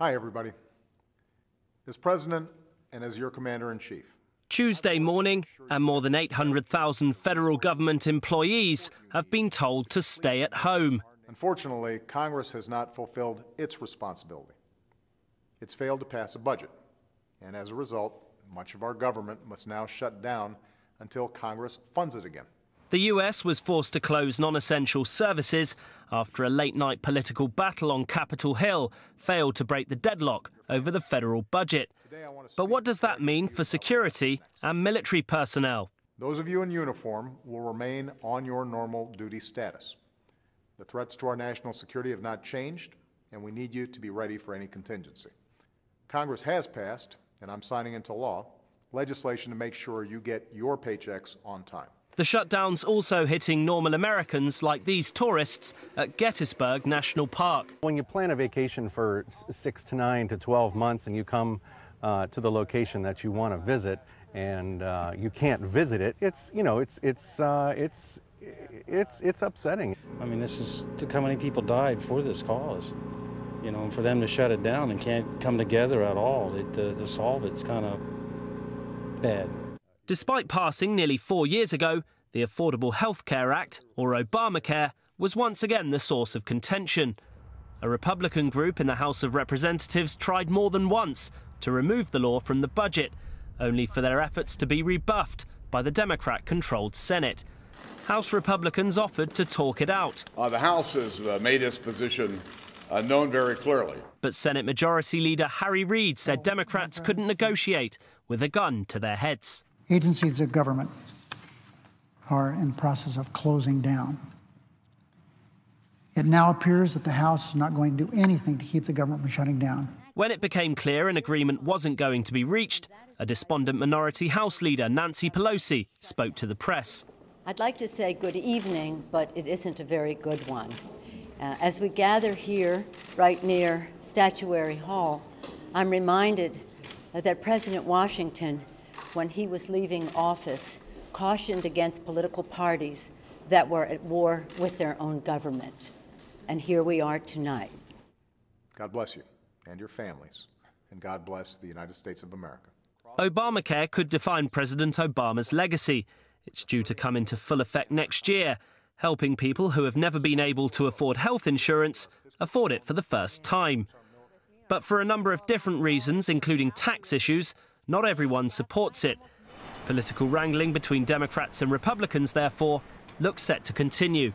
Hi, everybody. As President and as your Commander in Chief, Tuesday morning, and more than 800,000 federal government employees have been told to stay at home. unfortunately, Congress has not fulfilled its responsibility. It's failed to pass a budget, and as a result, much of our government must now shut down until Congress funds it again. The US was forced to close non essential services after a late night political battle on Capitol Hill failed to break the deadlock over the federal budget. But what does that mean for security and military personnel? Those of you in uniform will remain on your normal duty status. The threats to our national security have not changed, and we need you to be ready for any contingency. Congress has passed, and I'm signing into law, legislation to make sure you get your paychecks on time. The shutdown's also hitting normal Americans like these tourists at Gettysburg National Park. When you plan a vacation for six to nine to 12 months and you come uh, to the location that you want to visit and uh, you can't visit it, it's, you know, it's, it's, uh, it's, it's, it's upsetting. I mean, this is to how many people died for this cause. You know, and for them to shut it down and can't come together at all it, uh, to solve it's kind of bad. Despite passing nearly four years ago, the Affordable Health Care Act, or Obamacare, was once again the source of contention. A Republican group in the House of Representatives tried more than once to remove the law from the budget, only for their efforts to be rebuffed by the Democrat controlled Senate. House Republicans offered to talk it out. Uh, the House has uh, made its position uh, known very clearly. But Senate Majority Leader Harry Reid said Democrats couldn't negotiate with a gun to their heads. Agencies of government are in the process of closing down. It now appears that the House is not going to do anything to keep the government from shutting down. When it became clear an agreement wasn't going to be reached, a despondent minority House leader, Nancy Pelosi, spoke to the press. I'd like to say good evening, but it isn't a very good one. Uh, as we gather here, right near Statuary Hall, I'm reminded that President Washington, when he was leaving office, cautioned against political parties that were at war with their own government. And here we are tonight. God bless you and your families, and God bless the United States of America. Obamacare could define President Obama's legacy. It's due to come into full effect next year, helping people who have never been able to afford health insurance afford it for the first time. But for a number of different reasons, including tax issues, not everyone supports it. Political wrangling between Democrats and Republicans, therefore, looks set to continue.